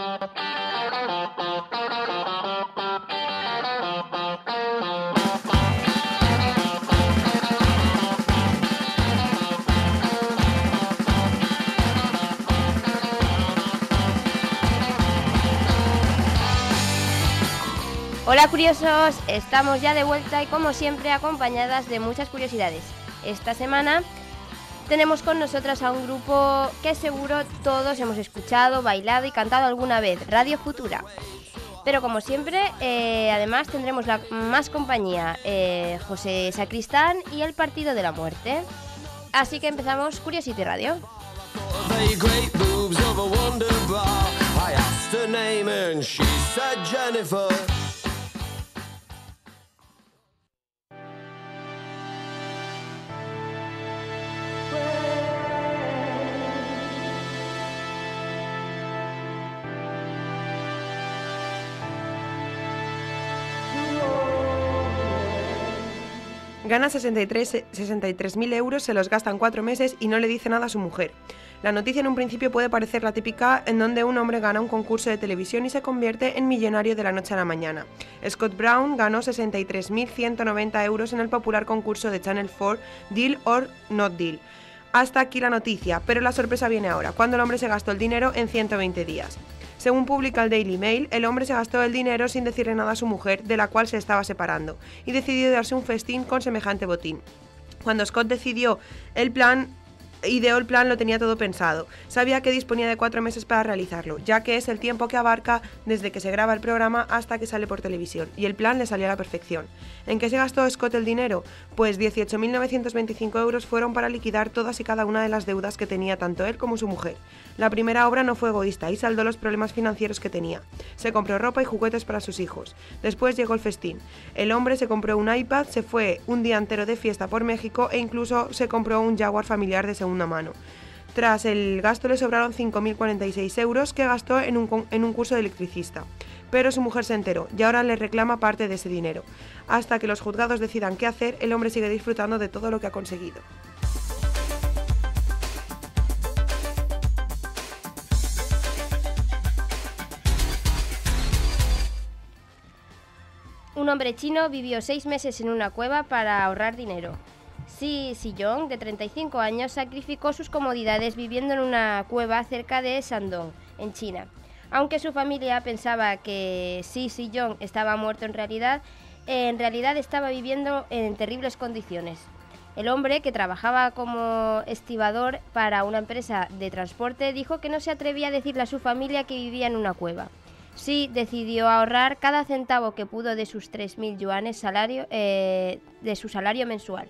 Hola curiosos, estamos ya de vuelta y como siempre acompañadas de muchas curiosidades. Esta semana tenemos con nosotras a un grupo que seguro todos hemos escuchado, bailado y cantado alguna vez, Radio Futura. Pero como siempre, eh, además tendremos la más compañía, eh, José Sacristán y el Partido de la Muerte. Así que empezamos Curiosity Radio. Gana 63 63.000 euros, se los gasta en cuatro meses y no le dice nada a su mujer. La noticia en un principio puede parecer la típica en donde un hombre gana un concurso de televisión y se convierte en millonario de la noche a la mañana. Scott Brown ganó 63.190 euros en el popular concurso de Channel 4 Deal or Not Deal. Hasta aquí la noticia, pero la sorpresa viene ahora, cuando el hombre se gastó el dinero en 120 días. Según publica el Daily Mail, el hombre se gastó el dinero sin decirle nada a su mujer, de la cual se estaba separando, y decidió darse un festín con semejante botín. Cuando Scott decidió el plan, ideó el plan, lo tenía todo pensado. Sabía que disponía de cuatro meses para realizarlo, ya que es el tiempo que abarca desde que se graba el programa hasta que sale por televisión, y el plan le salió a la perfección. ¿En qué se gastó Scott el dinero? Pues 18.925 euros fueron para liquidar todas y cada una de las deudas que tenía tanto él como su mujer. La primera obra no fue egoísta y saldó los problemas financieros que tenía. Se compró ropa y juguetes para sus hijos. Después llegó el festín. El hombre se compró un iPad, se fue un día entero de fiesta por México e incluso se compró un Jaguar familiar de segunda mano. Tras el gasto le sobraron 5.046 euros que gastó en un, en un curso de electricista. Pero su mujer se enteró y ahora le reclama parte de ese dinero. Hasta que los juzgados decidan qué hacer, el hombre sigue disfrutando de todo lo que ha conseguido. Un hombre chino vivió seis meses en una cueva para ahorrar dinero. Si Sillong, de 35 años, sacrificó sus comodidades viviendo en una cueva cerca de Shandong, en China. Aunque su familia pensaba que Si Sillong estaba muerto en realidad, en realidad estaba viviendo en terribles condiciones. El hombre, que trabajaba como estibador para una empresa de transporte, dijo que no se atrevía a decirle a su familia que vivía en una cueva. Sí, decidió ahorrar cada centavo que pudo de sus 3.000 yuanes salario, eh, de su salario mensual.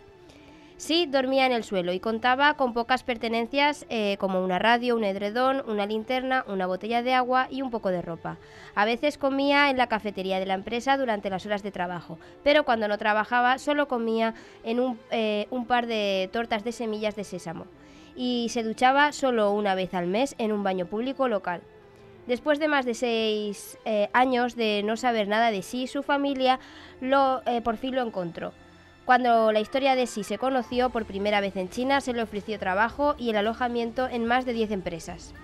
Sí, dormía en el suelo y contaba con pocas pertenencias eh, como una radio, un edredón, una linterna, una botella de agua y un poco de ropa. A veces comía en la cafetería de la empresa durante las horas de trabajo, pero cuando no trabajaba solo comía en un, eh, par de tortas de semillas de sésamo y se duchaba solo una vez al mes en un baño público local. Después de más de seis eh, años de no saber nada de sí, su familia por fin lo encontró. Cuando la historia de sí se conoció por primera vez en China, se le ofreció trabajo y el alojamiento en más de 10 empresas.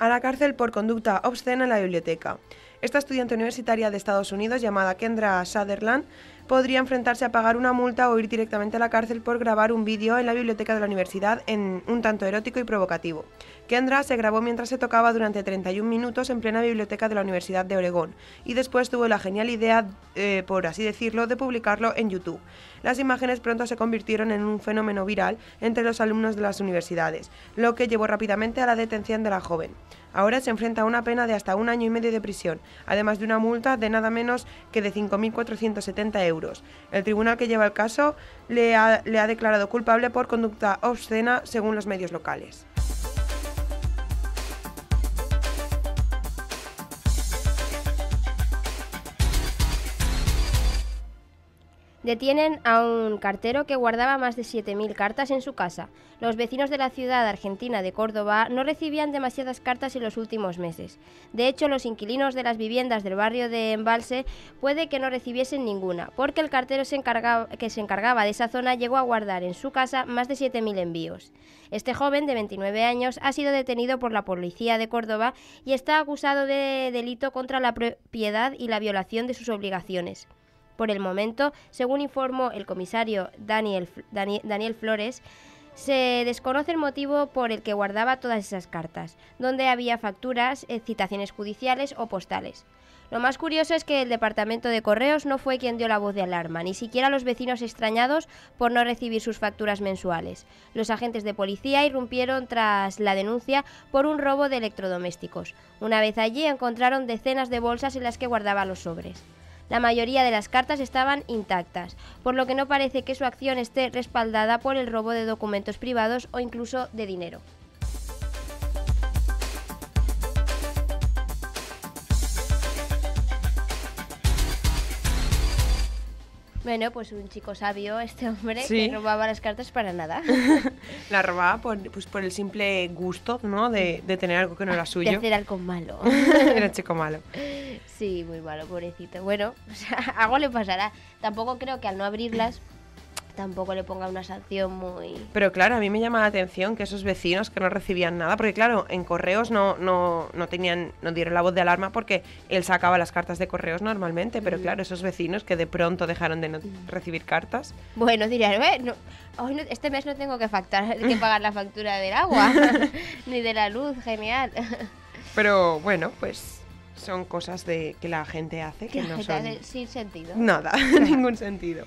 a la cárcel por conducta obscena en la biblioteca. Esta estudiante universitaria de Estados Unidos, llamada Kendra Sutherland, podría enfrentarse a pagar una multa o ir directamente a la cárcel por grabar un vídeo en la biblioteca de la universidad en un tanto erótico y provocativo. Kendra se grabó mientras se tocaba durante 31 minutos en plena biblioteca de la Universidad de Oregón y después tuvo la genial idea, eh, por así decirlo, de publicarlo en YouTube. Las imágenes pronto se convirtieron en un fenómeno viral entre los alumnos de las universidades, lo que llevó rápidamente a la detención de la joven. Ahora se enfrenta a una pena de hasta un año y medio de prisión, además de una multa de nada menos que de 5.470 euros. El tribunal que lleva el caso le ha, declarado culpable por conducta obscena según los medios locales. Detienen a un cartero que guardaba más de 7.000 cartas en su casa. Los vecinos de la ciudad argentina de Córdoba no recibían demasiadas cartas en los últimos meses. De hecho, los inquilinos de las viviendas del barrio de Embalse puede que no recibiesen ninguna, porque el cartero que se encargaba de esa zona llegó a guardar en su casa más de 7.000 envíos. Este joven de 29 años ha sido detenido por la policía de Córdoba y está acusado de delito contra la propiedad y la violación de sus obligaciones. Por el momento, según informó el comisario Daniel, Daniel Flores, se desconoce el motivo por el que guardaba todas esas cartas, donde había facturas, eh, citaciones judiciales o postales. Lo más curioso es que el departamento de correos no fue quien dio la voz de alarma, ni siquiera los vecinos extrañados por no recibir sus facturas mensuales. Los agentes de policía irrumpieron tras la denuncia por un robo de electrodomésticos. Una vez allí encontraron decenas de bolsas en las que guardaba los sobres. La mayoría de las cartas estaban intactas, por lo que no parece que su acción esté respaldada por el robo de documentos privados o incluso de dinero. Bueno, pues un chico sabio, este hombre, Sí. que robaba las cartas para nada. La robaba por, pues por el simple gusto, ¿no? De, de tener algo que no era de suyo. hacer algo malo. Era chico malo. Sí, muy malo, pobrecito. Bueno, o sea, algo le pasará. Tampoco creo que al no abrirlas, tampoco le ponga una sanción muy... Pero claro, a mí me llama la atención que esos vecinos que no recibían nada, porque claro, en correos no, no, no tenían, no dieron la voz de alarma porque él sacaba las cartas de correos normalmente, pero claro, esos vecinos que de pronto dejaron de no recibir cartas. Bueno, dirían, "Eh, no, hoy no- este mes no tengo que, factar, que pagar la factura del agua, ni de la luz, genial. Pero bueno, pues son cosas de que la gente hace que Que no son hace sin sentido. nada, ningún sentido.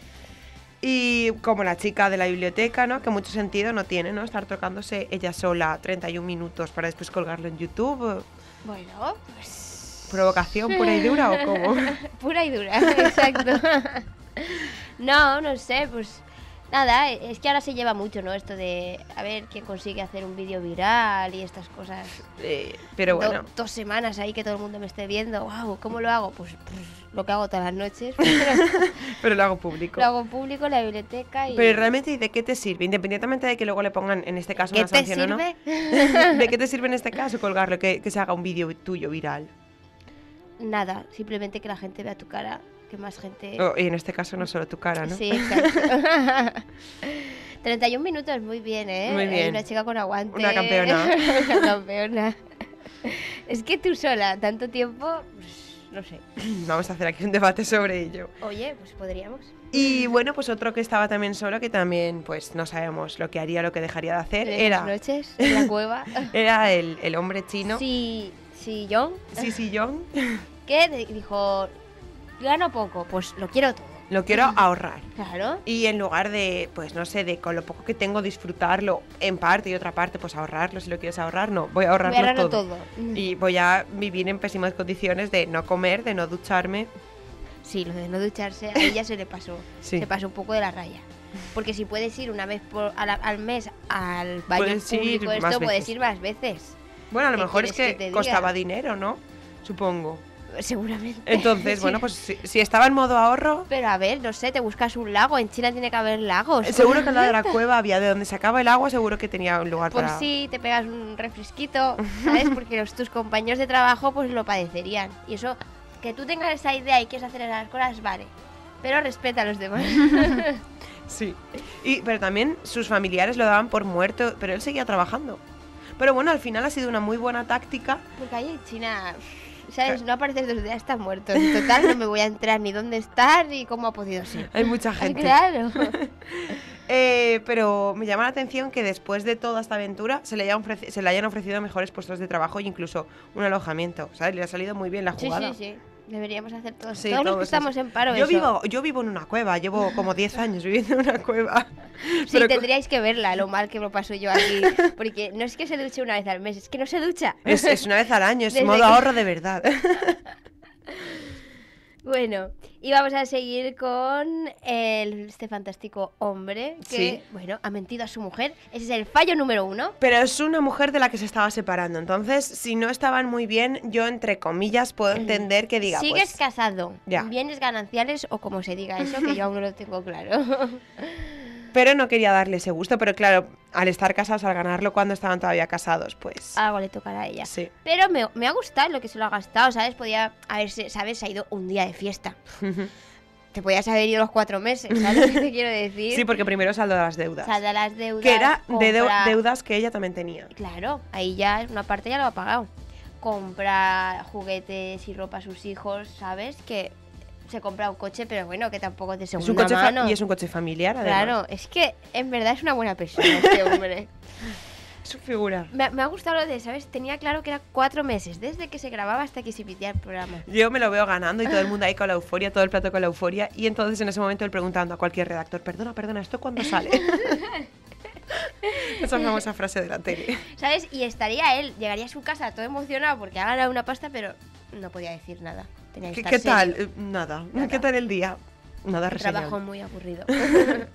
Y como la chica de la biblioteca, ¿no? Que mucho sentido no tiene, ¿no? Estar tocándose ella sola 31 minutos para después colgarlo en YouTube. Bueno, pues... ¿Provocación pura y dura o cómo? Pura y dura, exacto. no, no sé, pues nada, es que ahora se lleva mucho, ¿no? Esto de a ver quién consigue hacer un vídeo viral y estas cosas. Eh, pero Do- bueno, dos semanas ahí que todo el mundo me esté viendo. Wow, ¿cómo lo hago? Pues, pues, lo que hago todas las noches. pero lo hago público. lo hago público en la biblioteca y... Pero realmente, ¿y de qué te sirve? Independientemente de que luego le pongan, en este caso, ¿Qué una te sanción o no. sirve? ¿De qué te sirve en este caso colgarlo? Que, que se haga un vídeo tuyo viral. Nada, simplemente que la gente vea tu cara, que más gente... O- y en este caso no solo tu cara, ¿no? Sí, exacto. 31 minutos, muy bien, ¿eh? Muy Hay bien. Una chica con aguante. Una campeona. Una campeona. Es que tú sola, tanto tiempo, pues, no sé. Vamos a hacer aquí un debate sobre ello. Oye, pues podríamos. Y bueno, pues otro que estaba también solo, que también pues no sabemos lo que haría, lo que dejaría de hacer, Buenas era, noches, en la cueva. era el, el hombre chino, Sí, sí, John, Sisi Young, que de- dijo, gano poco, pues lo quiero todo. Lo quiero ahorrar. Claro. Y en lugar de, pues no sé, de con lo poco que tengo disfrutarlo en parte y otra parte, pues ahorrarlo, si lo quieres ahorrar, no, voy a ahorrarlo, Voy a ahorrarlo todo. todo. Y voy a vivir en pésimas condiciones de no comer, de no ducharme. Sí, lo de no ducharse a ella se le pasó. Sí. Se pasó un poco de la raya. Porque si puedes ir una vez por, a la- al mes al baño Puedes público, esto puedes veces. ir más veces. Bueno, a lo ¿Qué mejor es que, que costaba dinero, ¿no? Supongo. Seguramente. Entonces, Sí. bueno, pues si, si estaba en modo ahorro, Pero a ver, no sé, te buscas un lago. En China tiene que haber lagos. seguro que al lado de la cueva había de donde sacaba el agua, seguro que tenía un lugar Por para... si te pegas un refresquito, ¿sabes? Porque los, tus compañeros de trabajo pues lo padecerían. Y eso, que tú tengas esa idea y quieres hacer esas cosas, vale. Pero respeta a los demás. Sí. Y, pero también sus familiares lo daban por muerto, pero él seguía trabajando. Pero bueno, al final ha sido una muy buena táctica. Porque ahí en China, ¿sabes? No apareces dos días, estás muerto. En total no me voy a enterar ni dónde está ni cómo ha podido ser. Hay mucha gente. Claro. Eh, pero me llama la atención que después de toda esta aventura se le, hayan se le hayan ofrecido mejores puestos de trabajo e incluso un alojamiento. ¿Sabes? Le ha salido muy bien la Sí, jugada. sí, sí. Deberíamos hacer todos. Sí, todos los que todos estamos en paro. yo eso. vivo, yo vivo en una cueva, llevo como 10 años viviendo en una cueva. Sí, Pero tendríais que verla, lo mal que me paso yo aquí. Porque no es que se duche una vez al mes, es que no se ducha. es, es una vez al año, es Desde modo que- ahorro de verdad. Bueno, y vamos a seguir con el- este fantástico hombre que, Sí. bueno, ha mentido a su mujer. Ese es el fallo número uno. Pero es una mujer de la que se estaba separando. Entonces, si no estaban muy bien, yo entre comillas puedo entender que diga. Sigues pues, casado. ya. Bienes gananciales o como se diga eso, que yo aún no lo tengo claro. Pero no quería darle ese gusto. Pero claro, al estar casados, al ganarlo cuando estaban todavía casados, pues. Algo le tocará a ella. Sí. Pero me, me ha gustado lo que se lo ha gastado, ¿sabes? Podía haberse, ¿sabes? Se ha ido un día de fiesta. Te podías haber ido los cuatro meses, ¿sabes que te quiero decir? Sí, porque primero saldo las deudas. Salda las deudas. que era de deudas que ella también tenía. Claro, ahí ya una parte ya lo ha pagado. Compra juguetes y ropa a sus hijos, ¿sabes? Que se compra un coche, pero bueno, que tampoco es de Es un segunda coche mano. y es un coche familiar, además. Claro, es que en verdad es una buena persona este hombre. Su figura. me, me ha gustado lo de, ¿sabes? Tenía claro que era cuatro meses, desde que se grababa hasta que se emitía el programa. Yo me lo veo ganando y todo el mundo ahí con la euforia, todo el plato con la euforia. Y entonces en ese momento él preguntando a cualquier redactor, perdona, perdona, ¿esto cuándo sale? Esa famosa frase de la tele. ¿Sabes? Y estaría él, llegaría a su casa todo emocionado porque ha ganado una pasta, pero no podía decir nada. Tenía que ¿Qué, estar qué tal? Eh, Nada. Nada. ¿Qué tal el día? Nada Trabajo reseñable. muy aburrido.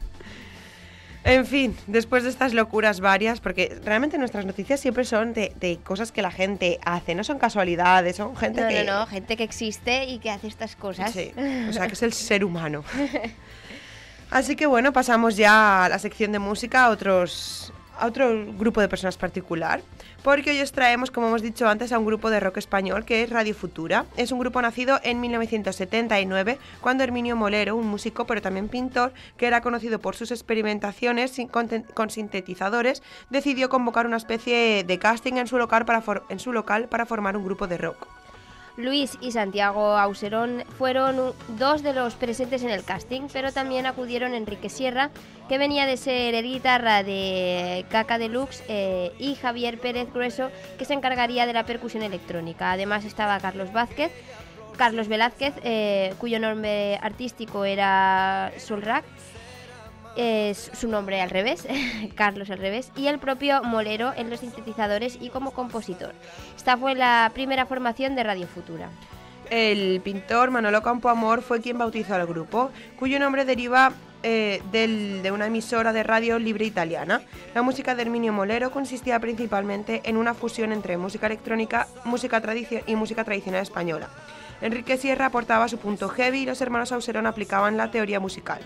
En fin, después de estas locuras varias, porque realmente nuestras noticias siempre son de, de cosas que la gente hace, no son casualidades, son gente No, que... no, no, gente que existe y que hace estas cosas. Sí, o sea, que es el ser humano. Así que bueno, pasamos ya a la sección de música, a otros a otro grupo de personas particular, porque hoy os traemos, como hemos dicho antes, a un grupo de rock español que es Radio Futura. Es un grupo nacido en 1979, cuando Herminio Molero, un músico pero también pintor, que era conocido por sus experimentaciones con, sintetizadores, decidió convocar una especie de casting en su local para, en su local para formar un grupo de rock. Luis y Santiago Auserón fueron dos de los presentes en el casting, pero también acudieron Enrique Sierra, que venía de ser el guitarra de Caca Deluxe, eh, y Javier Pérez Grueso, que se encargaría de la percusión electrónica. Además estaba Carlos Vázquez, Carlos Velázquez, eh, cuyo nombre artístico era Solrak, es su nombre al revés, Carlos al revés, y el propio Molero en los sintetizadores y como compositor. Esta fue la primera formación de Radio Futura. El pintor Manolo Campoamor fue quien bautizó al grupo, cuyo nombre deriva eh, del- de una emisora de radio libre italiana. La música de Herminio Molero consistía principalmente en una fusión entre música electrónica música y música tradicional española. Enrique Sierra aportaba su punto heavy y los hermanos Auserón aplicaban la teoría musical.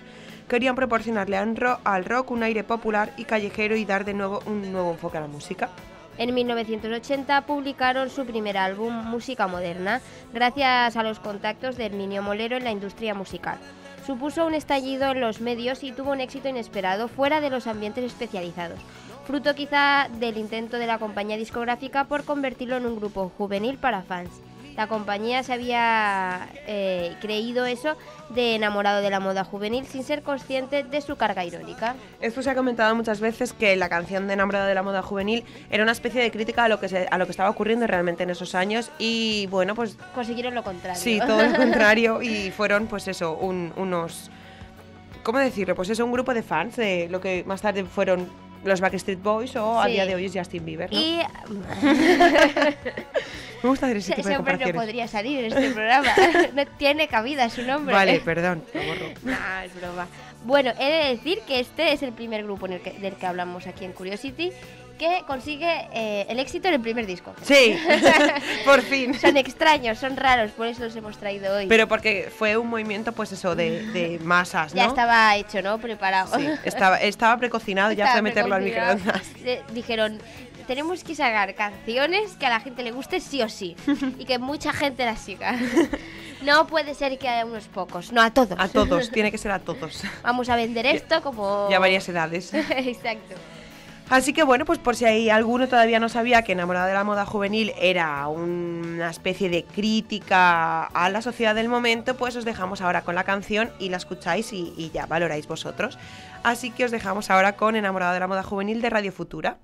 Querían proporcionarle al ro- al rock un aire popular y callejero y dar de nuevo un nuevo enfoque a la música. En 1980 publicaron su primer álbum Música Moderna, gracias a los contactos de Herminio Molero en la industria musical. Supuso un estallido en los medios y tuvo un éxito inesperado fuera de los ambientes especializados, fruto quizá del intento de la compañía discográfica por convertirlo en un grupo juvenil para fans. La compañía se había eh, creído eso de enamorado de la moda juvenil sin ser consciente de su carga irónica. Esto se ha comentado muchas veces que la canción de Enamorada de la moda juvenil era una especie de crítica a lo que se- a lo que estaba ocurriendo realmente en esos años y bueno, pues Consiguieron lo contrario. sí, todo lo contrario y fueron pues eso, un- unos ¿cómo decirlo? Pues eso, un grupo de fans de lo que más tarde fueron los Backstreet Boys o a día de hoy es Justin Bieber, ¿no? Y Me gusta hacer ese tipo de ese hombre no podría salir en este programa. no tiene cabida su nombre. Vale, perdón, lo borro. Nah, es broma. Bueno, he de decir que este es el primer grupo en el que, del que hablamos aquí en Curiosity que consigue eh, el éxito en el primer disco. Sí, por fin. Son extraños, son raros, por eso los hemos traído hoy. Pero porque fue un movimiento pues eso de, de masas, ¿no? ya estaba hecho, ¿no? Preparado. Sí, estaba, estaba precocinado, ya fue meterlo al microondas. Dijeron, tenemos que sacar canciones que a la gente le guste sí o sí. y que mucha gente las siga. no puede ser que haya unos pocos, no a todos. A todos, tiene que ser a todos. Vamos a vender esto como... Y a varias edades. Exacto. Así que bueno, pues por si hay alguno todavía no sabía que Enamorada de la Moda Juvenil era una especie de crítica a la sociedad del momento, pues os dejamos ahora con la canción y la escucháis y, ya valoráis vosotros. Así que os dejamos ahora con Enamorada de la Moda Juvenil de Radio Futura.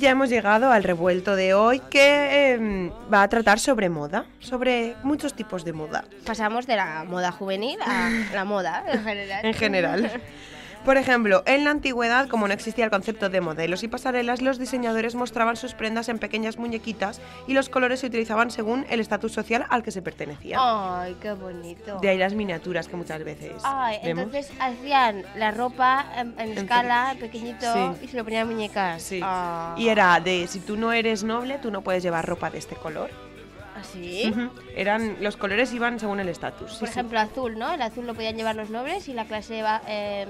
Ya hemos llegado al revuelto de hoy que em, va a tratar sobre moda, sobre muchos tipos de moda Pasamos de la moda juvenil a la moda en general. en general. Por ejemplo, en la antigüedad, como no existía el concepto de modelos y pasarelas, los diseñadores mostraban sus prendas en pequeñas muñequitas y los colores se utilizaban según el estatus social al que se pertenecía. Ay, qué bonito. De ahí las miniaturas que muchas veces Ay, vemos. entonces hacían la ropa en, en escala, pequeñito, Sí. y se lo ponían muñecas. Sí. Ah. Y era de si tú no eres noble, tú no puedes llevar ropa de este color. ¿Así? Ujú. Eran los colores iban según el estatus. sí, Por sí. ejemplo, azul, ¿no? El azul lo podían llevar los nobles y la clase eh,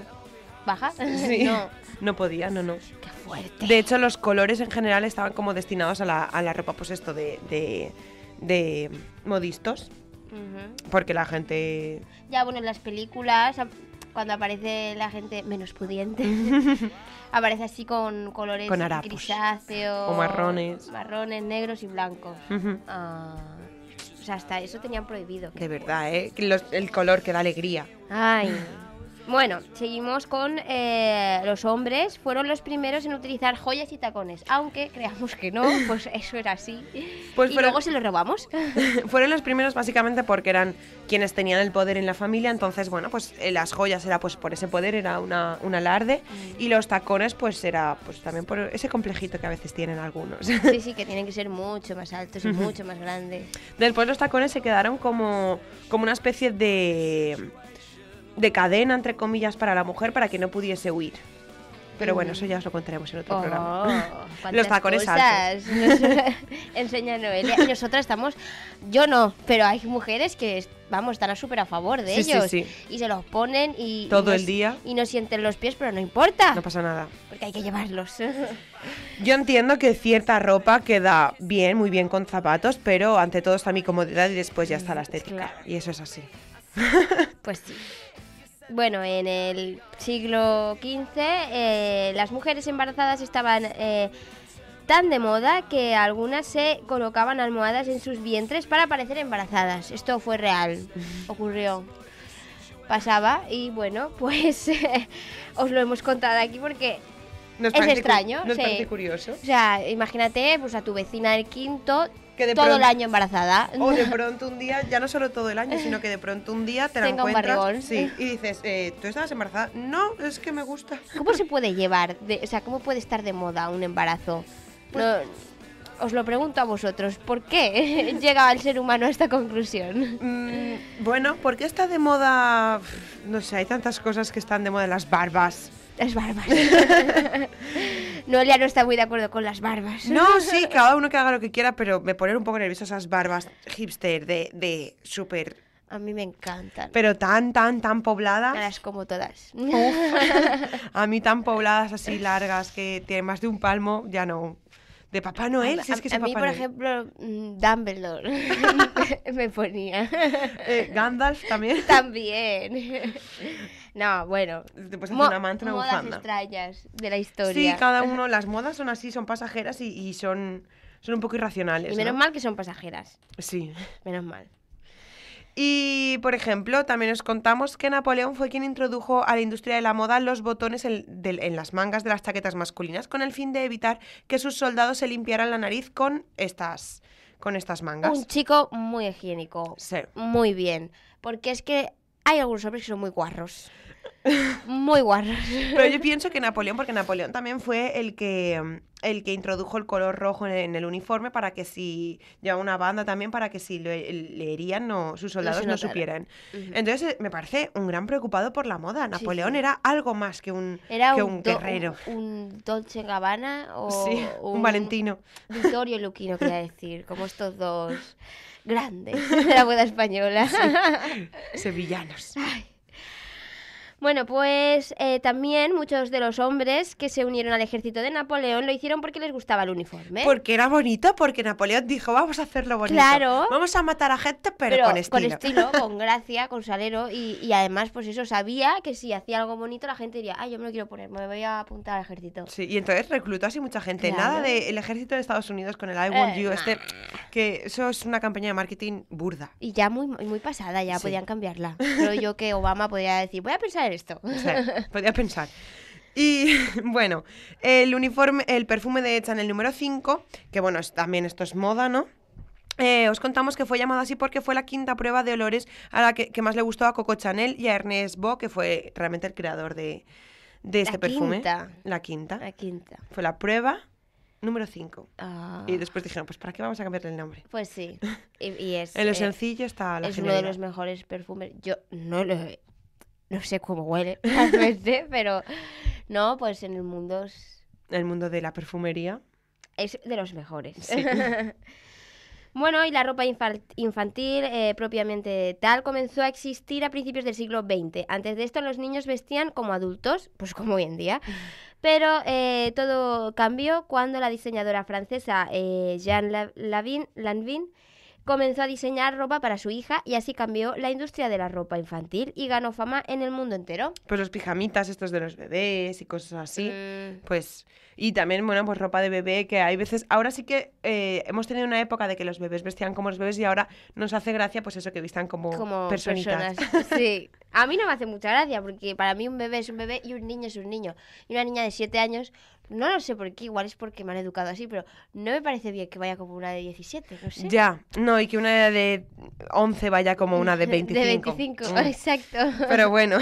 baja. Sí. no. No podía, no, no. Qué fuerte. De hecho, los colores en general estaban como destinados a la, a la ropa, pues esto de, de, de modistos, porque la gente... Ya, bueno, en las películas, cuando aparece la gente menos pudiente, aparece así con colores Con grisáceos, O marrones. marrones, negros y blancos. Ah, o sea, hasta eso tenían prohibido. De verdad, ¿eh? Los- el color que da alegría. Ay. Bueno, seguimos con eh, los hombres. Fueron los primeros en utilizar joyas y tacones. Aunque creamos que no, pues eso era así. Pues y fueron- luego se los robamos. Fueron los primeros básicamente porque eran quienes tenían el poder en la familia, entonces bueno, pues eh, las joyas era pues por ese poder, era una, un alarde, y los tacones pues era pues también por ese complejito que a veces tienen algunos. Sí, sí, que tienen que ser mucho más altos y mucho más grandes. Después los tacones se quedaron como, como una especie de, de cadena, entre comillas, para la mujer para que no pudiese huir. Pero bueno, eso ya os lo contaremos en otro Oh, programa. Los tacones cosas nos enseña Noelia. Nosotras estamos, yo no, pero hay mujeres que, vamos, están súper a favor de Sí, sí, ellos. sí. Y se los ponen y... Todo y el día. Y no sienten los pies, pero no importa. No pasa nada. Porque hay que llevarlos. Yo entiendo que cierta ropa queda bien, muy bien con zapatos, pero ante todo está mi comodidad y después ya está la estética. Claro. Y eso es así. Pues sí. Bueno, en el siglo XV eh, las mujeres embarazadas estaban eh, tan de moda que algunas se colocaban almohadas en sus vientres para parecer embarazadas. Esto fue real, ocurrió. Pasaba y bueno, pues os lo hemos contado aquí porque Nos Es extraño, Nos sí. parece curioso. O sea, imagínate pues a tu vecina del quinto Que de todo el año embarazada. O de pronto un día, ya no solo todo el año, sino que de pronto un día te la encuentras. Sí, y dices, eh, ¿tú estabas embarazada? No, es que me gusta. ¿Cómo se puede llevar? de- o sea, ¿cómo puede estar de moda un embarazo? Pues No- os lo pregunto a vosotros, ¿por qué llega el ser humano a esta conclusión? Mm, bueno, ¿por qué está de moda? No sé, hay tantas cosas que están de moda. Las barbas. Las barbas. Noelia no está muy de acuerdo con las barbas. No, sí, cada uno que haga lo que quiera, pero me ponen un poco nerviosa esas barbas hipster de, de súper. A mí me encantan. Pero tan, tan, tan pobladas. Me las como todas. A mí tan pobladas así largas que tienen más de un palmo, ya no. De Papá Noel, a, si es que es a mí, por Noel. ejemplo, mm, Dumbledore me ponía. Eh, Gandalf también. También. No, bueno. Te puedes hacer Mo- una una modas bufanda. extrañas de la historia. Sí, cada uno, las modas son así, son pasajeras y, y son, son un poco irracionales. Y menos ¿no? mal que son pasajeras. Sí. Menos mal. Y, por ejemplo, también os contamos que Napoleón fue quien introdujo a la industria de la moda los botones en las mangas de las chaquetas masculinas con el fin de evitar que sus soldados se limpiaran la nariz con estas, con estas mangas. Un chico muy higiénico. Sí. Muy bien. Porque es que hay algunos hombres que son muy guarros. Muy guarros. Pero yo pienso que Napoleón, porque Napoleón también fue el que, el que introdujo el color rojo en, en el uniforme para que si llevaba una banda también para que si le, le herían no, sus soldados no, supieran. Entonces eh, me parece un gran preocupado por la moda. Napoleón sí. era algo más que un, Era que un, un guerrero. Un, un Dolce Gabbana o sí, un, Valentino. Vittorio Luquino, quería decir. Como estos dos grandes de la moda española. Sevillanos. Bueno, pues eh, también muchos de los hombres que se unieron al ejército de Napoleón lo hicieron porque les gustaba el uniforme. Porque era bonito, porque Napoleón dijo, vamos a hacerlo bonito. Claro. Vamos a matar a gente, pero, con estilo. Con estilo, con gracia, con salero. Y, y además, pues eso, sabía que si hacía algo bonito, la gente diría, ay, yo me lo quiero poner, me voy a apuntar al ejército. Sí, y entonces reclutó así mucha gente. Claro. Nada del ejército de Estados Unidos con el I Want Eh, You, nah. este, que eso es una campaña de marketing burda. Y ya muy, muy pasada, ya Sí. podían cambiarla. Pero yo que Obama podía decir, voy a pensar esto. Podía pensar. Y bueno, el uniforme, el perfume de Chanel número 5, que bueno, es- también esto es moda, ¿no? Eh, os contamos que fue llamado así porque fue la quinta prueba de olores a la que, que más le gustó a Coco Chanel y a Ernest Bo, que fue realmente el creador de, de este perfume. quinta. La quinta. La quinta. Fue la prueba número 5. Ah, Y después dijeron, pues ¿para qué vamos a cambiarle el nombre? Pues sí. Y, y es, En lo eh, sencillo está la es uno de los mejores perfumes. Yo no lo he- no sé cómo huele realmente, pero no, pues en el mundo es, El mundo de la perfumería. es de los mejores. Sí. Bueno, y la ropa infantil eh, propiamente tal comenzó a existir a principios del siglo XX. Antes de esto los niños vestían como adultos, pues como hoy en día. Pero eh, todo cambió cuando la diseñadora francesa eh, Jeanne La- Lavin- Lanvin comenzó a diseñar ropa para su hija y así cambió la industria de la ropa infantil y ganó fama en el mundo entero. Pues los pijamitas estos de los bebés y cosas así. Mm, Pues, y también, bueno, pues ropa de bebé, que hay veces, ahora sí que eh, hemos tenido una época de que los bebés vestían como los bebés y ahora nos hace gracia, pues eso, que vistan como, como personitas. personas. Sí. A mí no me hace mucha gracia porque para mí un bebé es un bebé y un niño es un niño. Y una niña de 7 años, no lo sé por qué, igual es porque me han educado así, pero no me parece bien que vaya como una de 17, no sé. Ya, no, y que una de 11 vaya como una de 25. De 25, Mm. exacto. Pero bueno,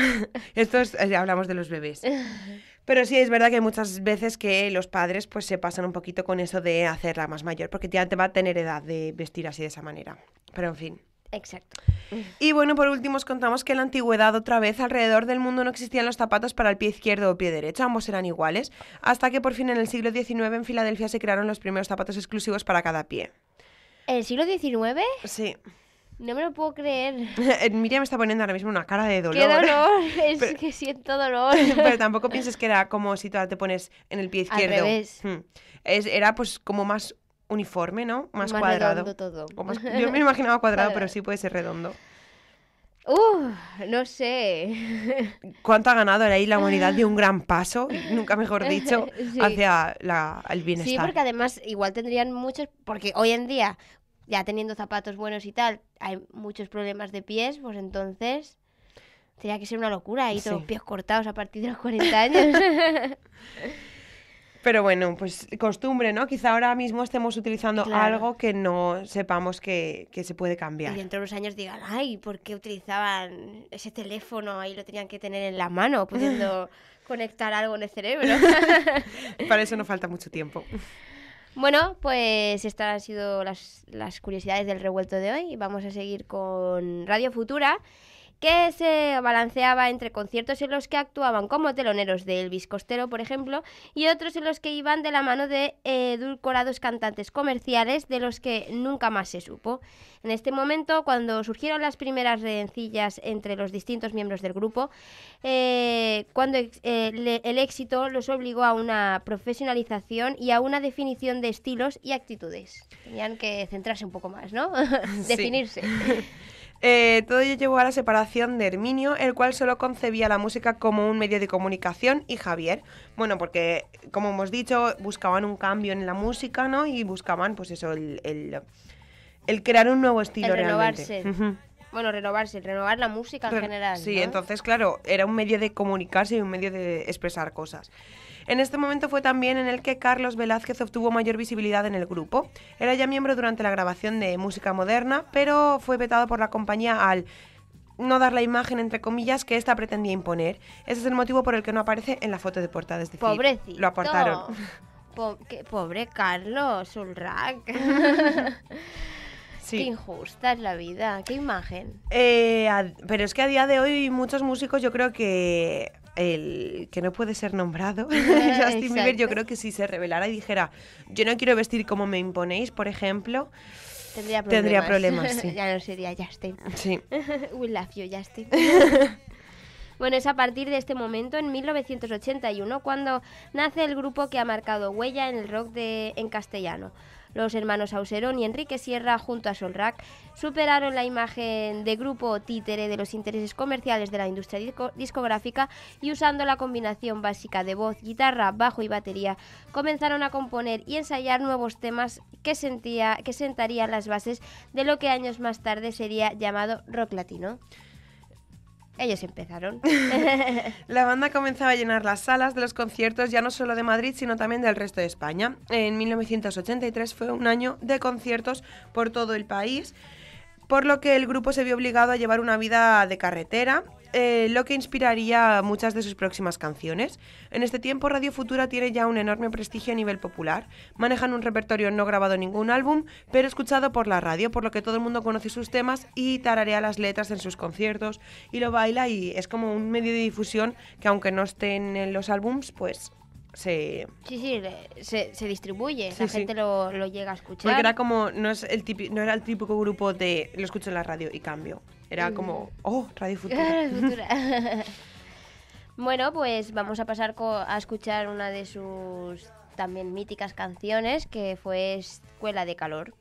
esto es, eh, hablamos de los bebés. Pero sí, es verdad que hay muchas veces que los padres pues se pasan un poquito con eso de hacerla más mayor, porque ya te va a tener edad de vestir así de esa manera. Pero en fin. Exacto. Y bueno, por último os contamos que en la antigüedad otra vez alrededor del mundo no existían los zapatos para el pie izquierdo o pie derecho, ambos eran iguales, hasta que por fin en el siglo XIX en Filadelfia se crearon los primeros zapatos exclusivos para cada pie. ¿En el siglo XIX? Sí. No me lo puedo creer. Miriam me está poniendo ahora mismo una cara de dolor. ¡Qué dolor! Es Pero- que siento dolor. Pero tampoco pienses que era como si tú te pones en el pie Al izquierdo. revés. Hmm. Es- era pues como más uniforme, ¿no? Más, Más cuadrado. todo. O más- yo me imaginaba cuadrado, pero sí puede ser redondo. Uf, no sé. ¿Cuánto ha ganado ahí la humanidad de un gran paso, nunca mejor dicho, Sí. hacia la- el bienestar? Sí, porque además igual tendrían muchos, porque hoy en día, ya teniendo zapatos buenos y tal, hay muchos problemas de pies, pues entonces tendría que ser una locura y todos Sí. los pies cortados a partir de los 40 años. Pero bueno, pues costumbre, ¿no? Quizá ahora mismo estemos utilizando Claro. algo que no sepamos que, que se puede y cambiar. dentro de unos años digan, ay, ¿por qué utilizaban ese teléfono? Ahí lo tenían que tener en la mano, pudiendo conectar algo en el cerebro. Para eso no falta mucho tiempo. Bueno, pues estas han sido las, las curiosidades del revuelto de hoy. Vamos a seguir con Radio Futura, que se balanceaba entre conciertos en los que actuaban como teloneros de Elvis Costello, por ejemplo, y otros en los que iban de la mano de edulcorados cantantes comerciales de los que nunca más se supo. En este momento, cuando surgieron las primeras rencillas entre los distintos miembros del grupo, eh, cuando eh, le- el éxito los obligó a una profesionalización y a una definición de estilos y actitudes. Tenían que centrarse un poco más, ¿no? Definirse. Eh, todo ello llevó a la separación de Herminio, el cual solo concebía la música como un medio de comunicación, y Javier. Bueno, porque, como hemos dicho, buscaban un cambio en la música, ¿no? Y buscaban, pues eso, el, el- el crear un nuevo estilo El realmente. renovarse. Bueno, renovarse, renovar la música en Re- general. Sí, ¿no? entonces, claro, era un medio de comunicarse y un medio de expresar cosas. En este momento fue también en el que Carlos Velázquez obtuvo mayor visibilidad en el grupo. Era ya miembro durante la grabación de música moderna, pero fue vetado por la compañía al no dar la imagen, entre comillas, que ésta pretendía imponer. Ese es el motivo por el que no aparece en la foto de portada. Es decir, Pobrecito. lo apartaron. Po- qué pobre Carlos Ulrac. Qué Sí. injusta es la vida. Qué imagen. Eh, a- pero es que a día de hoy muchos músicos yo creo que el que no puede ser nombrado, Justin Bieber, yo creo que si se revelara y dijera, yo no quiero vestir como me imponéis, por ejemplo, Tendría problemas. Tendría problemas, sí. ya no sería Justin. sí. We love you, Justin. bueno, es a partir de este momento, en 1981, cuando nace el grupo que ha marcado huella en el rock de, en castellano. Los hermanos Auserón y Enrique Sierra, junto a Solrac, superaron la imagen de grupo títere de los intereses comerciales de la industria disco- discográfica y usando la combinación básica de voz, guitarra, bajo y batería, comenzaron a componer y ensayar nuevos temas que, sentía, que sentarían las bases de lo que años más tarde sería llamado rock latino. Ellos empezaron. La banda comenzaba a llenar las salas de los conciertos ya no solo de Madrid, sino también del resto de España. En 1983 fue un año de conciertos por todo el país, por lo que el grupo se vio obligado a llevar una vida de carretera, eh, lo que inspiraría muchas de sus próximas canciones. En este tiempo Radio Futura tiene ya un enorme prestigio a nivel popular. Manejan un repertorio no grabado en ningún álbum, pero escuchado por la radio, por lo que todo el mundo conoce sus temas y tararea las letras en sus conciertos y lo baila y es como un medio de difusión que aunque no estén en los álbums, pues se... Sí, sí, se, se distribuye, Sí, la sí. gente lo, lo llega a escuchar. Porque era como, no, es el típico, no era el típico grupo de lo escucho en la radio y cambio. Era como, oh, Radio Futura. Futura. bueno, pues vamos a pasar a escuchar una de sus también míticas canciones, que fue Escuela de Calor.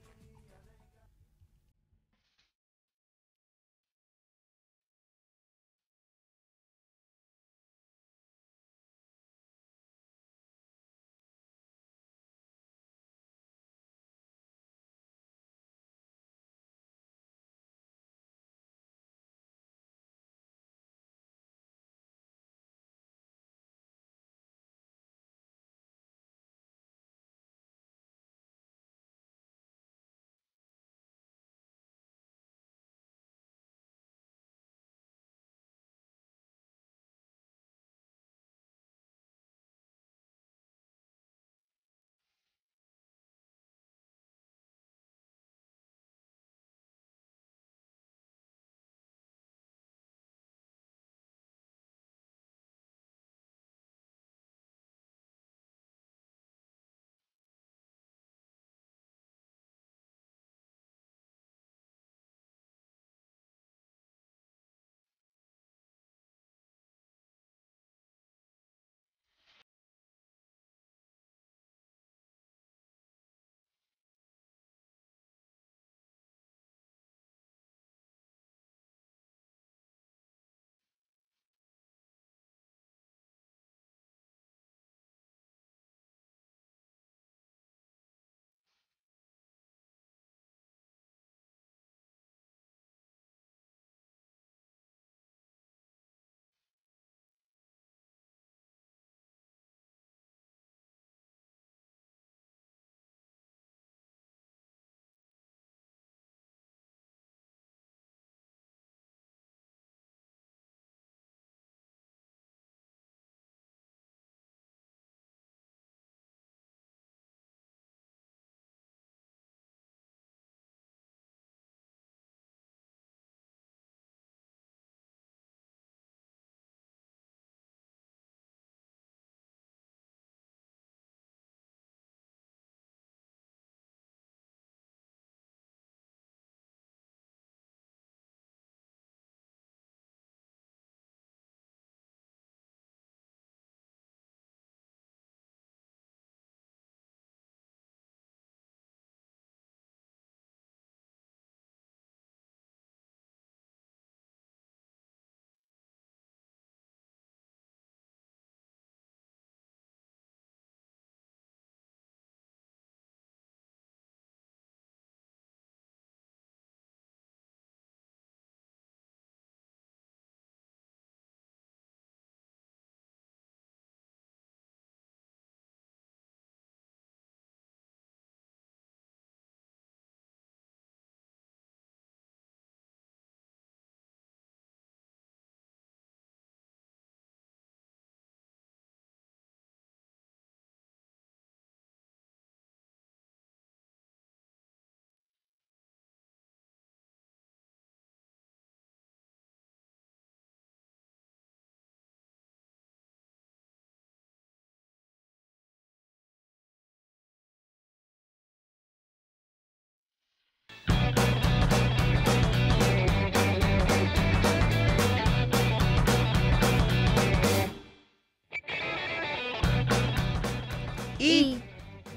Y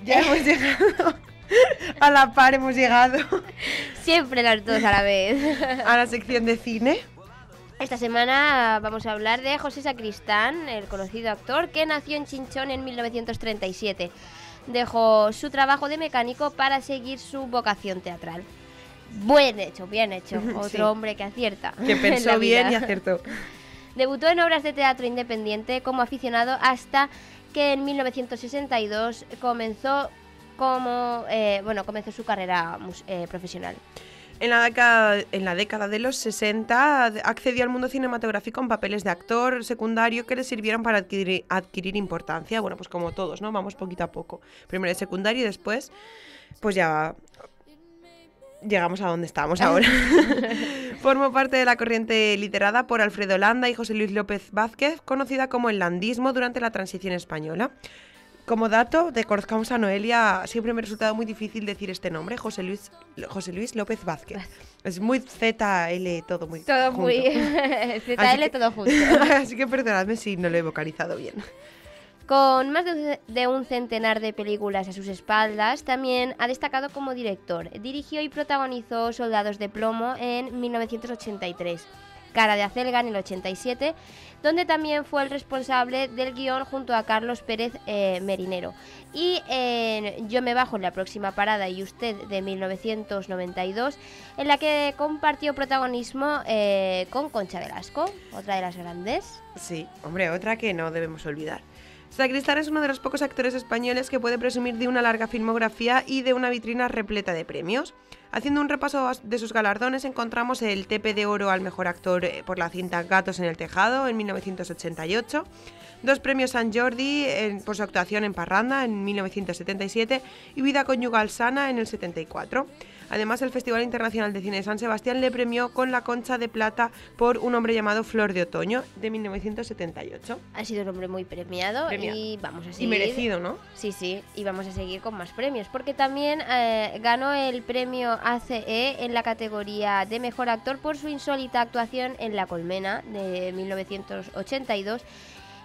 ya hemos llegado. A la par hemos llegado Siempre las dos a la vez. a la sección de cine. Esta semana vamos a hablar de José Sacristán, el conocido actor que nació en Chinchón en 1937. Dejó su trabajo de mecánico para seguir su vocación teatral. Buen hecho, bien hecho. Otro Sí. hombre que acierta. Que en pensó bien y acertó. Debutó en obras de teatro independiente como aficionado hasta que en 1962 comenzó como eh, bueno comenzó su carrera eh, profesional. En la, década, en la década de los 60 accedió al mundo cinematográfico en papeles de actor secundario que le sirvieron para adquirir, adquirir importancia. Bueno, pues como todos, ¿no? Vamos poquito a poco. Primero el secundario y después, pues ya llegamos a donde estamos ahora. Formó parte de la corriente liderada por Alfredo Landa y José Luis López Vázquez, conocida como el landismo durante la transición española. Como dato, de conozcamos a Noelia, siempre me ha resultado muy difícil decir este nombre, José Luis, José Luis López Vázquez. Es muy ZL, todo muy Todo junto. muy ZL que- todo junto. Así que perdonadme si no lo he vocalizado bien. Con más de un- centenar de películas a sus espaldas, también ha destacado como director. Dirigió y protagonizó Soldados de Plomo en 1983, Cara de Acelga en el 87, donde también fue el responsable del guion junto a Carlos Pérez eh, Merinero. Y en Yo me bajo en la próxima parada y usted de 1992, en la que compartió protagonismo eh, con Concha Velasco, otra de las grandes. Sí, hombre, otra que no debemos olvidar. Sacristán es uno de los pocos actores españoles que puede presumir de una larga filmografía y de una vitrina repleta de premios. Haciendo un repaso as- de sus galardones encontramos el TP de Oro al Mejor Actor eh, por la cinta Gatos en el Tejado en 1988, dos premios San Jordi por su actuación en Parranda en 1977 y Vida Conyugal Sana en el 74. Además, el Festival Internacional de Cine de San Sebastián le premió con la Concha de Plata por Un hombre llamado Flor de Otoño de 1978. Ha sido un hombre muy premiado, Premiado. y vamos a seguir. Y merecido, ¿no? Sí, sí, y vamos a seguir con más premios, porque también eh, ganó el premio ACE en la categoría de mejor actor por su insólita actuación en La Colmena de 1982.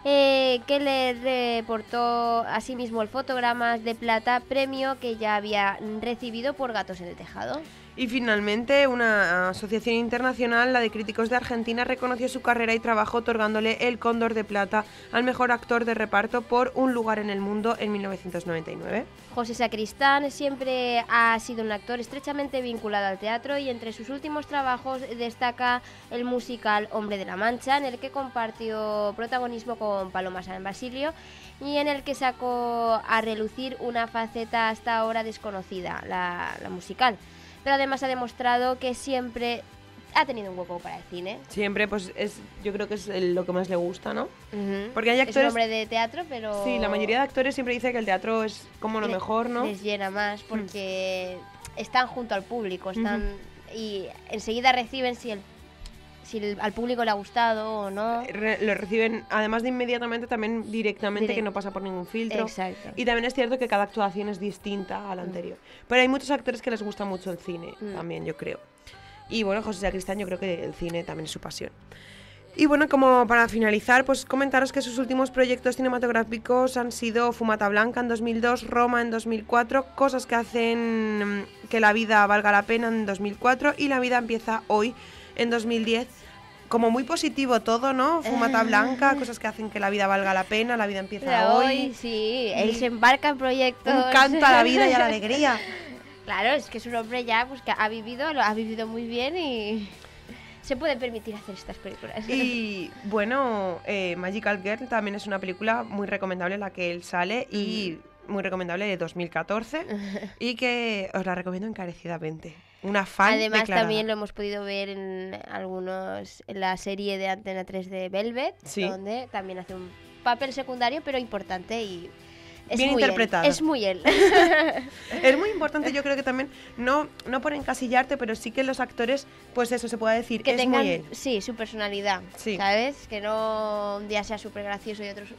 Eh, que le reportó asimismo el Fotogramas de Plata, premio que ya había recibido por Gatos en el Tejado. Y finalmente, una asociación internacional, la de críticos de Argentina, reconoció su carrera y trabajo otorgándole el Cóndor de Plata al mejor actor de reparto por Un lugar en el mundo en 1999. José Sacristán siempre ha sido un actor estrechamente vinculado al teatro y entre sus últimos trabajos destaca el musical Hombre de la Mancha, en el que compartió protagonismo con Paloma San Basilio y en el que sacó a relucir una faceta hasta ahora desconocida, la, musical. Pero además ha demostrado que siempre ha tenido un hueco para el cine. Siempre, pues, es, yo creo que es el- lo que más le gusta, ¿no? Porque hay Es un actores- hombre de teatro, pero... Sí, la mayoría de actores siempre dice que el teatro es como lo le- mejor, ¿no? Mm. Les llena más porque están junto al público, están y enseguida reciben si el si el- al público le ha gustado o no. Re- lo reciben, además de inmediatamente, también directamente, Direct- que no pasa por ningún filtro. Exacto. Y también es cierto que cada actuación es distinta a la anterior. Pero hay muchos actores que les gusta mucho el cine, Mm. también, yo creo. Y bueno, José Sacristán, yo creo que el cine también es su pasión. Y bueno, como para finalizar, pues comentaros que sus últimos proyectos cinematográficos han sido Fumata Blanca en 2002, Roma en 2004, Cosas que hacen mm, que la vida valga la pena en 2004 y La vida empieza hoy en 2010. Como muy positivo todo, ¿no? Fumata Blanca, cosas que hacen que la vida valga la pena, la vida empieza Pero hoy. hoy sí, él se embarca en proyectos. Un canto a la vida y a la alegría. Claro, es que es un hombre ya pues que ha vivido, lo ha vivido muy bien y se puede permitir hacer estas películas. Y bueno, eh, Magical Girl también es una película muy recomendable en la que él sale y muy recomendable de 2014 y que os la recomiendo encarecidamente. Una fan Además declarada. también lo hemos podido ver en algunos en la serie de Antena 3 de Velvet, Sí. donde también hace un papel secundario pero importante y es Bien interpretada. es muy él. Es muy importante, yo creo que también, no, no por encasillarte, pero sí que los actores, pues eso se puede decir, que es tengan muy él. sí, su personalidad, Sí. ¿sabes? Que no un día sea súper gracioso y otros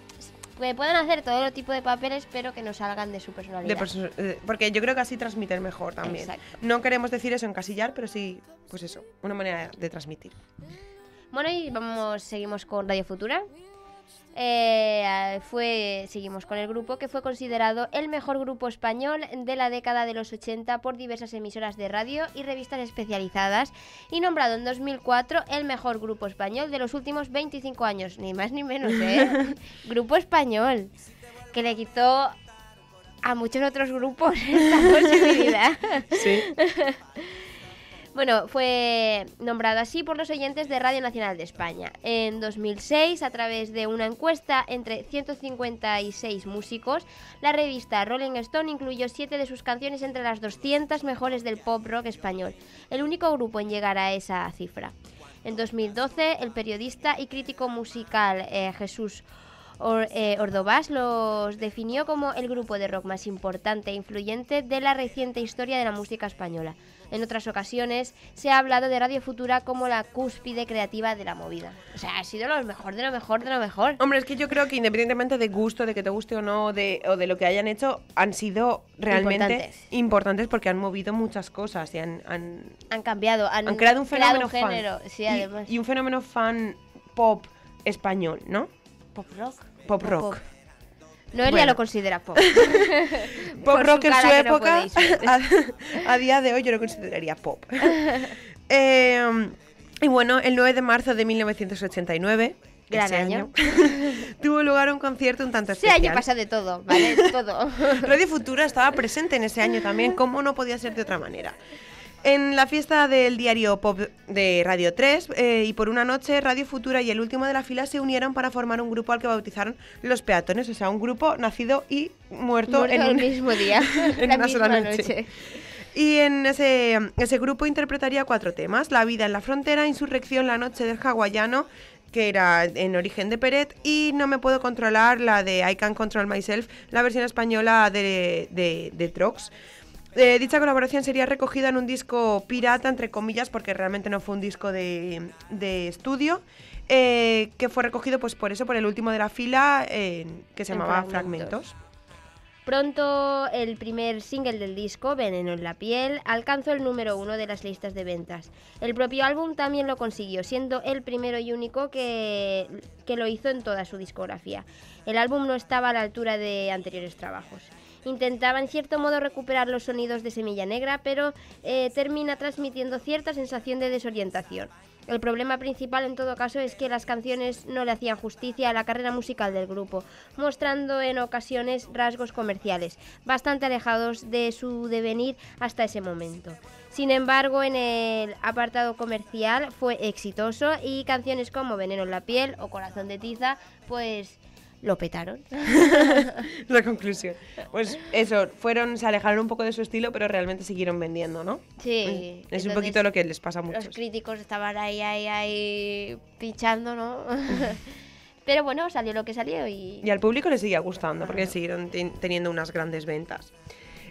que puedan hacer todo tipo de papeles, pero que no salgan de su personalidad. De perso- eh, porque yo creo que así transmiten mejor también. Exacto. No queremos decir eso encasillar, pero sí, pues eso, una manera de transmitir. Bueno, y vamos, seguimos con Radio Futura. Eh, fue, seguimos con el grupo que fue considerado el mejor grupo español de la década de los 80 por diversas emisoras de radio y revistas especializadas y nombrado en 2004 el mejor grupo español de los últimos 25 años, ni más ni menos, ¿eh? grupo español, que le quitó a muchos otros grupos esta posibilidad. Sí. Bueno, fue nombrado así por los oyentes de Radio Nacional de España. En 2006, a través de una encuesta entre 156 músicos, la revista Rolling Stone incluyó siete de sus canciones entre las 200 mejores del pop rock español, el único grupo en llegar a esa cifra. En 2012, el periodista y crítico musical eh, Jesús Or- eh, Ordovás los definió como el grupo de rock más importante e influyente de la reciente historia de la música española. En otras ocasiones se ha hablado de Radio Futura como la cúspide creativa de la movida. O sea, ha sido lo mejor de lo mejor de lo mejor. Hombre, es que yo creo que independientemente de gusto, de que te guste o no, de, o de lo que hayan hecho, han sido realmente Importantes. importantes, porque han movido muchas cosas y han, han, Han cambiado, han, han creado un fenómeno fan. género. Sí, Y- además. y un fenómeno fan pop español, ¿no? pop rock. Pop rock. Noelia Bueno. lo considera pop. Pop rock su en su no época, a, a día de hoy yo lo consideraría pop. Eh, y bueno, el 9 de marzo de 1989, Gran ese año. tuvo lugar un concierto un tanto Ese especial. año pasa de todo, ¿vale? Todo. Radio Futura estaba presente en ese año también, como no podía ser de otra manera. En la fiesta del diario Pop de Radio 3 eh, y por una noche Radio Futura y el último de la fila se unieron para formar un grupo al que bautizaron Los Peatones, o sea, un grupo nacido y muerto, Muerto en el un- mismo día, en la una sola noche. Y en ese, ese grupo interpretaría cuatro temas: La vida en la frontera, Insurrección, La noche del hawaiano, que era en origen de Peret, y No me puedo controlar, la de I Can Control Myself, la versión española de, de, de Trox. Eh, dicha colaboración sería recogida en un disco pirata, entre comillas, porque realmente no fue un disco de, de estudio, eh, que fue recogido pues por eso, por el último de la fila, eh, que se En llamaba Fragmentos. Fragmentos. Pronto el primer single del disco, Veneno en la piel, alcanzó el número uno de las listas de ventas. El propio álbum también lo consiguió, siendo el primero y único que, que lo hizo en toda su discografía. El álbum no estaba a la altura de anteriores trabajos. Intentaba en cierto modo recuperar los sonidos de Semilla Negra, pero eh, termina transmitiendo cierta sensación de desorientación. El problema principal en todo caso es que las canciones no le hacían justicia a la carrera musical del grupo, mostrando en ocasiones rasgos comerciales, bastante alejados de su devenir hasta ese momento. Sin embargo, en el apartado comercial fue exitoso y canciones como Veneno en la piel o Corazón de tiza, pues lo petaron. La conclusión. Pues eso, fueron, se alejaron un poco de su estilo, pero realmente siguieron vendiendo, ¿no? Sí. Es un poquito lo que les pasa a los muchos. críticos estaban ahí, ahí, ahí pinchando, ¿no? Pero bueno, salió lo que salió y... Y al público le sigue gustando, porque siguieron ten- teniendo unas grandes ventas.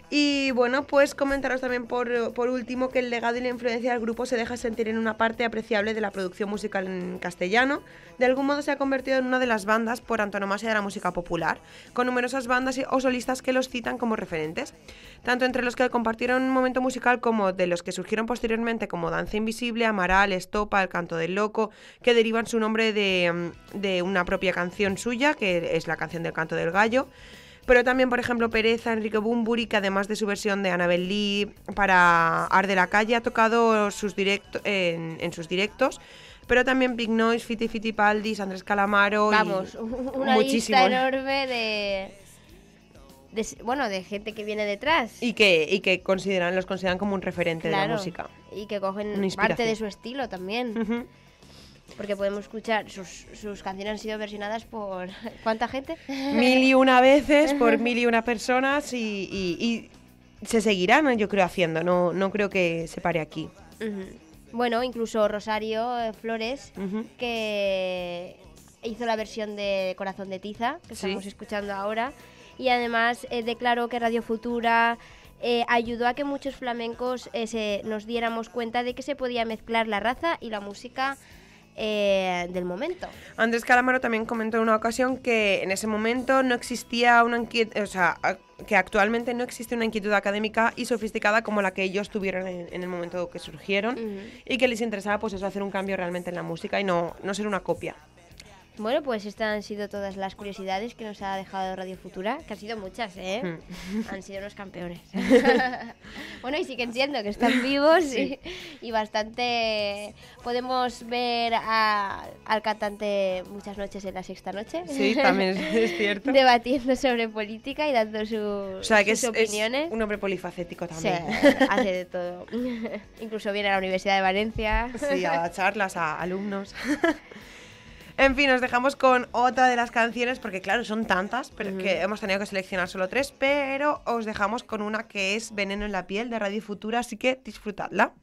Y bueno, pues comentaros también por, por último que el legado y la influencia del grupo se deja sentir en una parte apreciable de la producción musical en castellano. De algún modo se ha convertido en una de las bandas por antonomasia de la música popular, con numerosas bandas o solistas que los citan como referentes, tanto entre los que compartieron un momento musical como de los que surgieron posteriormente como Danza Invisible, Amaral, Estopa, El Canto del Loco, que derivan su nombre de, de una propia canción suya, que es la canción del Canto del Gallo. Pero también, por ejemplo, Pereza, Enrique Bumburi, que además de su versión de Annabel Lee para Ar de la Calle, ha tocado sus directo, en, en sus directos. Pero también Big Noise, Fiti Fiti Paldis, Andrés Calamaro. y Vamos, una muchísimo. lista enorme de, Bueno, de gente que viene detrás. Y que, y que consideran, los consideran como un referente de la música. Y que cogen parte de su estilo también. Ujú. Porque podemos escuchar, sus, sus canciones han sido versionadas por... ¿Cuánta gente? mil y una veces por mil y una personas y, y- y se seguirán, yo creo, haciendo. No, no creo que se pare aquí. Bueno, incluso Rosario eh, Flores, que hizo la versión de Corazón de Tiza, que Sí. estamos escuchando ahora, y además eh, declaró que Radio Futura eh, ayudó a que muchos flamencos eh, se, nos diéramos cuenta de que se podía mezclar la raza y la música eh, del momento. Andrés Calamaro también comentó en una ocasión que en ese momento no existía una inquietud, o sea, que actualmente no existe una inquietud académica y sofisticada como la que ellos tuvieron en, en el momento que surgieron y que les interesaba pues eso, hacer un cambio realmente en la música y no, no ser una copia. Bueno, pues estas han sido todas las curiosidades que nos ha dejado Radio Futura, que han sido muchas, ¿eh? Hmm. han sido los campeones. bueno, y siguen siendo, que están vivos y, y bastante... Podemos ver a- al cantante muchas noches en la sexta noche. Sí, también es, es cierto. Debatiendo sobre política y dando su- O sea, que es, sus es opiniones. un hombre polifacético Sí, también. hace de todo. Incluso viene a la Universidad de Valencia. Sí, a charlas, a alumnos. En fin, os dejamos con otra de las canciones, porque claro, son tantas, pero que hemos tenido que seleccionar solo tres, pero os dejamos con una que es Veneno en la piel de Radio Futura, así que disfrutadla.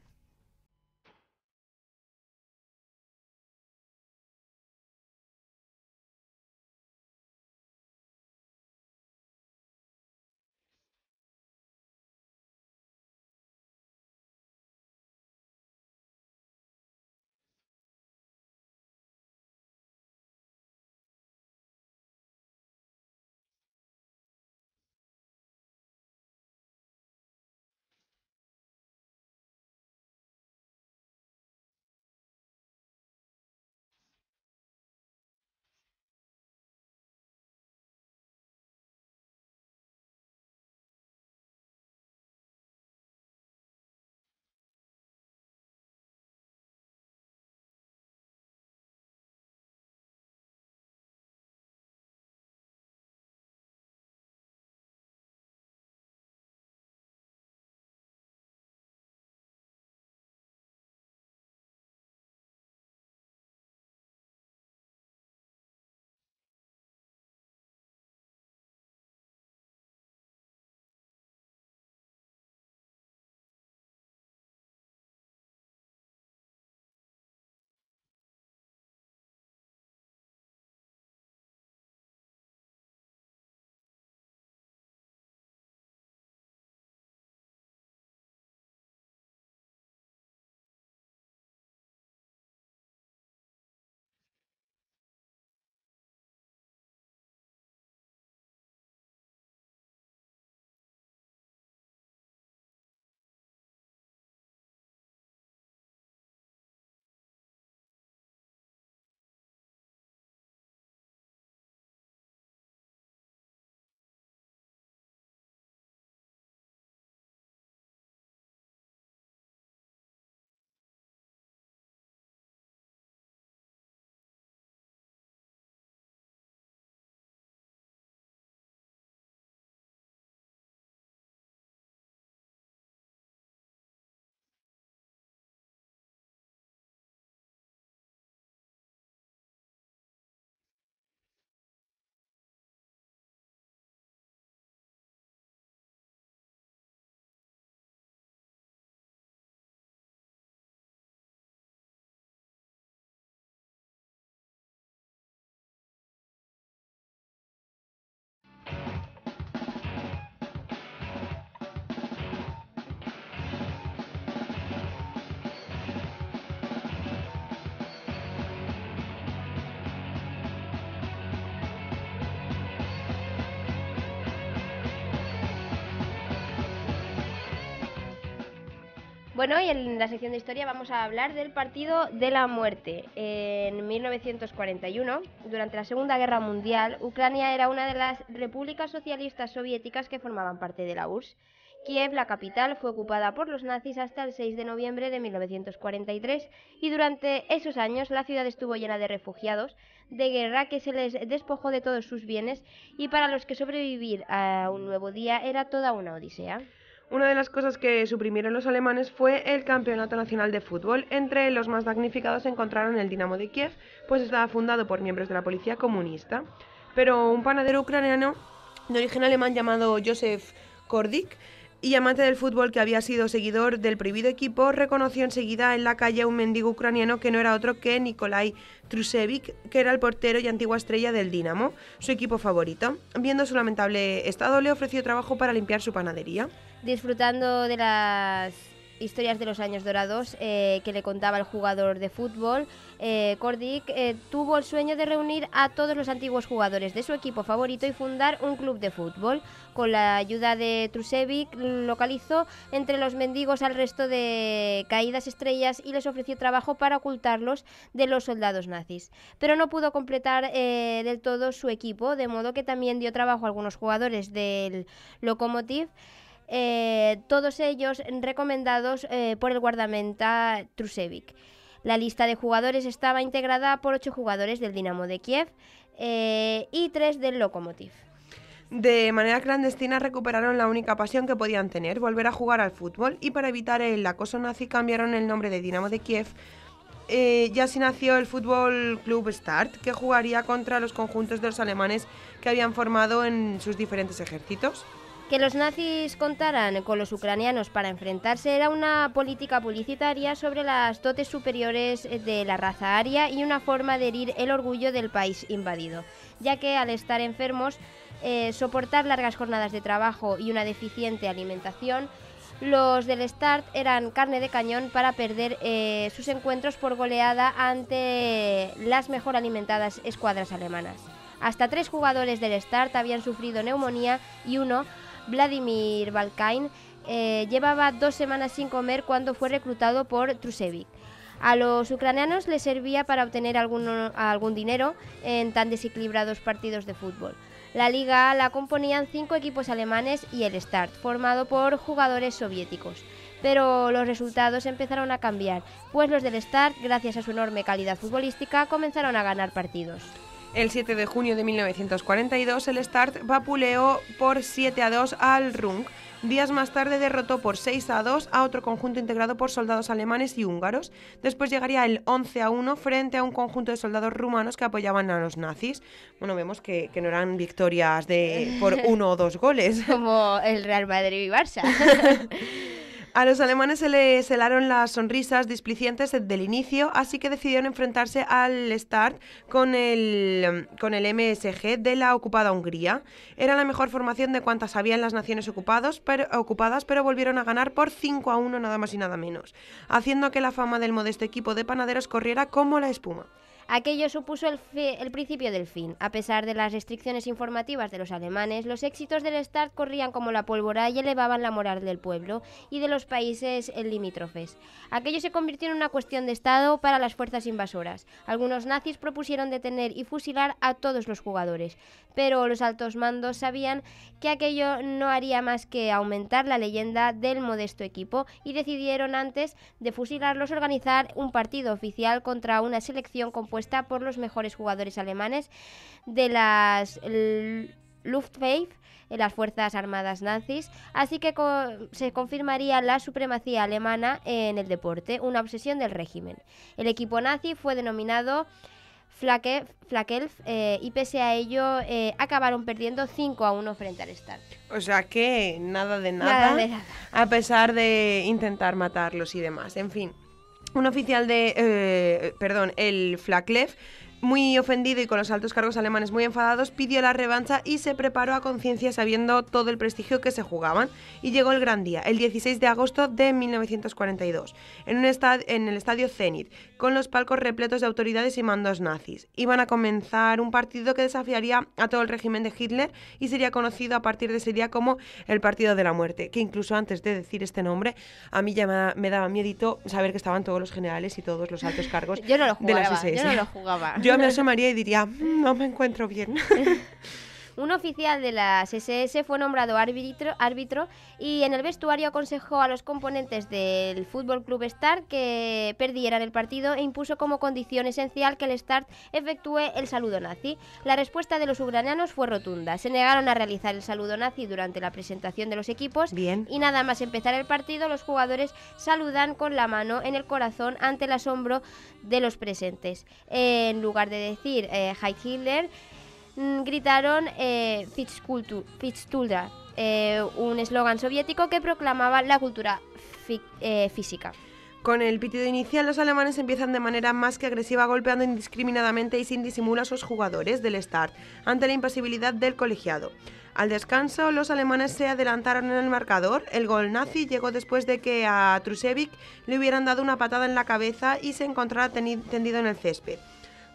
Bueno, y en la sección de historia vamos a hablar del Partido de la Muerte. En 1941, durante la Segunda Guerra Mundial, Ucrania era una de las repúblicas socialistas soviéticas que formaban parte de la URSS. Kiev, la capital, fue ocupada por los nazis hasta el 6 de noviembre de 1943 y durante esos años la ciudad estuvo llena de refugiados de guerra que se les despojó de todos sus bienes y para los que sobrevivir a un nuevo día era toda una odisea. Una de las cosas que suprimieron los alemanes fue el Campeonato Nacional de Fútbol. Entre los más damnificados se encontraron el Dinamo de Kiev, pues estaba fundado por miembros de la policía comunista. Pero un panadero ucraniano de origen alemán llamado Josef Kordik y amante del fútbol que había sido seguidor del prohibido equipo, reconoció enseguida en la calle a un mendigo ucraniano que no era otro que Nikolai Trusevic, que era el portero y antigua estrella del Dinamo, su equipo favorito. Viendo su lamentable estado, le ofreció trabajo para limpiar su panadería. Disfrutando de las historias de los años dorados eh, que le contaba el jugador de fútbol, eh, eh, tuvo el sueño de reunir a todos los antiguos jugadores de su equipo favorito y fundar un club de fútbol. Con la ayuda de Trusevic localizó entre los mendigos al resto de caídas estrellas y les ofreció trabajo para ocultarlos de los soldados nazis. Pero no pudo completar eh, del todo su equipo, de modo que también dio trabajo a algunos jugadores del Lokomotiv. Eh, todos ellos recomendados eh, por el guardamenta Trusevic. La lista de jugadores estaba integrada por ocho jugadores del Dinamo de Kiev eh, y tres del Lokomotiv. De manera clandestina recuperaron la única pasión que podían tener, volver a jugar al fútbol, y para evitar el acoso nazi cambiaron el nombre de Dinamo de Kiev. Eh, y así nació el Fútbol Club Start, que jugaría contra los conjuntos de los alemanes que habían formado en sus diferentes ejércitos. Que los nazis contaran con los ucranianos para enfrentarse era una política publicitaria sobre las dotes superiores de la raza aria y una forma de herir el orgullo del país invadido, ya que al estar enfermos, eh, soportar largas jornadas de trabajo y una deficiente alimentación, los del Start eran carne de cañón para perder eh, sus encuentros por goleada ante las mejor alimentadas escuadras alemanas. Hasta tres jugadores del Start habían sufrido neumonía y uno, Vladimir Balkain, eh, llevaba dos semanas sin comer cuando fue reclutado por Trusevic. A los ucranianos les servía para obtener algún, algún dinero en tan desequilibrados partidos de fútbol. La liga la componían cinco equipos alemanes y el Start, formado por jugadores soviéticos. Pero los resultados empezaron a cambiar, pues los del Start, gracias a su enorme calidad futbolística, comenzaron a ganar partidos. El 7 de junio de 1942, el Start vapuleó por 7 a 2 al Rung. Días más tarde derrotó por 6 a 2 a otro conjunto integrado por soldados alemanes y húngaros. Después llegaría el 11 a 1 frente a un conjunto de soldados rumanos que apoyaban a los nazis. Bueno, vemos que, que no eran victorias de por uno o dos goles. Como el Real Madrid y Barça. A los alemanes se les helaron las sonrisas displicientes desde el inicio, así que decidieron enfrentarse al Start con el, con el MSG de la ocupada Hungría. Era la mejor formación de cuantas había en las naciones pero, ocupadas, pero volvieron a ganar por 5 a 1 nada más y nada menos, haciendo que la fama del modesto equipo de panaderos corriera como la espuma. Aquello supuso el, principio del fin. A pesar de las restricciones informativas de los alemanes, los éxitos del Start corrían como la pólvora y elevaban la moral del pueblo y de los países limítrofes. Aquello se convirtió en una cuestión de Estado para las fuerzas invasoras. Algunos nazis propusieron detener y fusilar a todos los jugadores, pero los altos mandos sabían que aquello no haría más que aumentar la leyenda del modesto equipo y decidieron antes de fusilarlos organizar un partido oficial contra una selección compuesta por los mejores jugadores alemanes de las Luftwaffe, eh, las Fuerzas Armadas nazis, así que co- se confirmaría la supremacía alemana en el deporte, una obsesión del régimen. El equipo nazi fue denominado Flake- Flakelf eh, y pese a ello eh, acabaron perdiendo 5 a 1 frente al Start. O sea que nada de nada, Nada de nada. a pesar de intentar matarlos y demás. En fin, un oficial de, eh, perdón, el Flaklev, muy ofendido y con los altos cargos alemanes muy enfadados, pidió la revancha y se preparó a conciencia sabiendo todo el prestigio que se jugaban. Y llegó el gran día, el 16 de agosto de 1942, en, un en el estadio Zenit, con los palcos repletos de autoridades y mandos nazis. Iban a comenzar un partido que desafiaría a todo el régimen de Hitler y sería conocido a partir de ese día como el Partido de la Muerte, que incluso antes de decir este nombre, a mí ya me, da- me daba miedito saber que estaban todos los generales y todos los altos cargos Yo no lo de las SS. yo no lo jugaba. Yo me asomaría y diría, "Mm, no me encuentro bien. Un oficial de las SS fue nombrado árbitro, árbitro y en el vestuario aconsejó a los componentes del Fútbol Club Start que perdieran el partido e impuso como condición esencial que el Start efectúe el saludo nazi. La respuesta de los ucranianos fue rotunda. Se negaron a realizar el saludo nazi durante la presentación de los equipos Bien. y nada más empezar el partido los jugadores saludan con la mano en el corazón ante el asombro de los presentes. En lugar de decir eh, Hitler, gritaron eh, eh, un eslogan soviético que proclamaba la cultura eh, física. Con el pitido inicial, los alemanes empiezan de manera más que agresiva golpeando indiscriminadamente y sin disimulo a sus jugadores del Start ante la impasibilidad del colegiado. Al descanso, los alemanes se adelantaron en el marcador. El gol nazi llegó después de que a Trusevic le hubieran dado una patada en la cabeza y se encontrara tendido en el césped.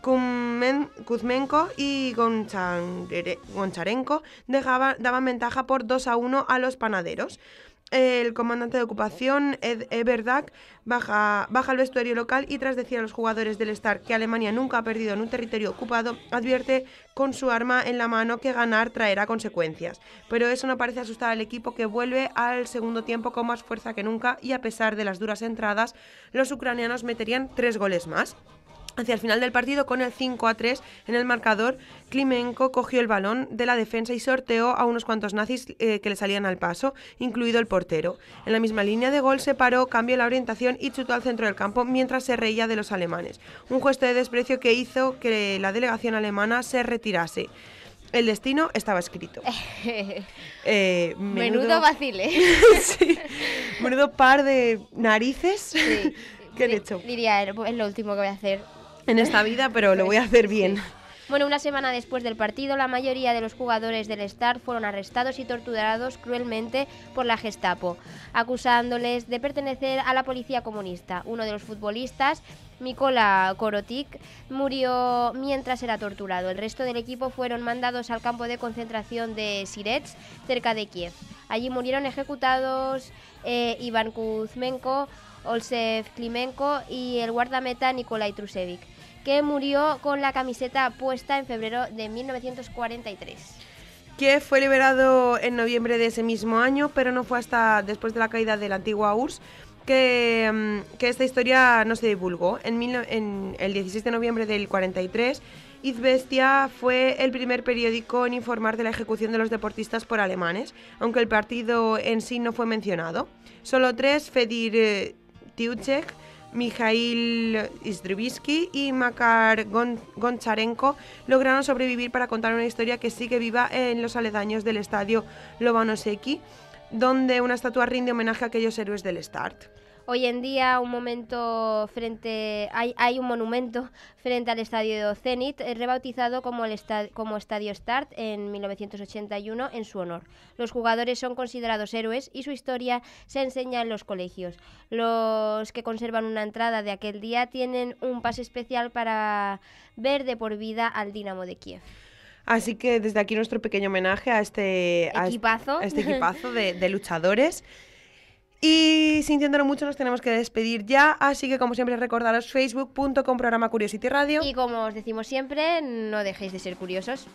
Kuzmenko y Gonchare- Goncharenko daban ventaja por 2 a 1 a los panaderos. El comandante de ocupación, Ed Eberdag, baja, baja al vestuario local y tras decir a los jugadores del Star que Alemania nunca ha perdido en un territorio ocupado, advierte con su arma en la mano que ganar traerá consecuencias. Pero eso no parece asustar al equipo que vuelve al segundo tiempo con más fuerza que nunca y a pesar de las duras entradas, los ucranianos meterían tres goles más. Hacia el final del partido, con el 5 a 3 en el marcador, Klimenko cogió el balón de la defensa y sorteó a unos cuantos nazis eh, que le salían al paso, incluido el portero. En la misma línea de gol se paró, cambió la orientación y chutó al centro del campo mientras se reía de los alemanes. Un gesto de desprecio que hizo que la delegación alemana se retirase. El destino estaba escrito. Eh, Menudo vacile. sí, menudo par de narices Sí. que Di- hecho Diría, es lo último que voy a hacer. en esta vida, pero lo voy a hacer bien. Bueno, una semana después del partido, la mayoría de los jugadores del Start fueron arrestados y torturados cruelmente por la Gestapo, acusándoles de pertenecer a la policía comunista. Uno de los futbolistas, Mikola Korotik, murió mientras era torturado. El resto del equipo fueron mandados al campo de concentración de Sirets, cerca de Kiev. Allí murieron ejecutados eh, Iván Kuzmenko, Olsef Klimenko y el guardameta Nikolai Trusevic que murió con la camiseta puesta en febrero de 1943. Kiev fue liberado en noviembre de ese mismo año, pero no fue hasta después de la caída de la antigua URSS que, mm, que esta historia no se divulgó. En el 16 de noviembre del 43, Izvestia fue el primer periódico en informar de la ejecución de los deportistas por alemanes, aunque el partido en sí no fue mencionado. Solo tres, Fedir eh, Tiuchek, Mikhail Istrubisky y Makar Gon- Goncharenko lograron sobrevivir para contar una historia que sigue viva en los aledaños del estadio Lobanoseki, donde una estatua rinde homenaje a aquellos héroes del Start. Hoy en día un momento frente hay, hay un monumento frente al estadio Zenit eh, rebautizado como el esta- como Estadio Start en 1981 en su honor. Los jugadores son considerados héroes y su historia se enseña en los colegios. Los que conservan una entrada de aquel día tienen un pase especial para ver de por vida al Dinamo de Kiev. Así que desde aquí nuestro pequeño homenaje a este a a este equipazo de, de luchadores. Y sintiéndolo mucho nos tenemos que despedir ya, así que como siempre recordaros facebook.com programa Curiosity Radio. Y como os decimos siempre, no dejéis de ser curiosos.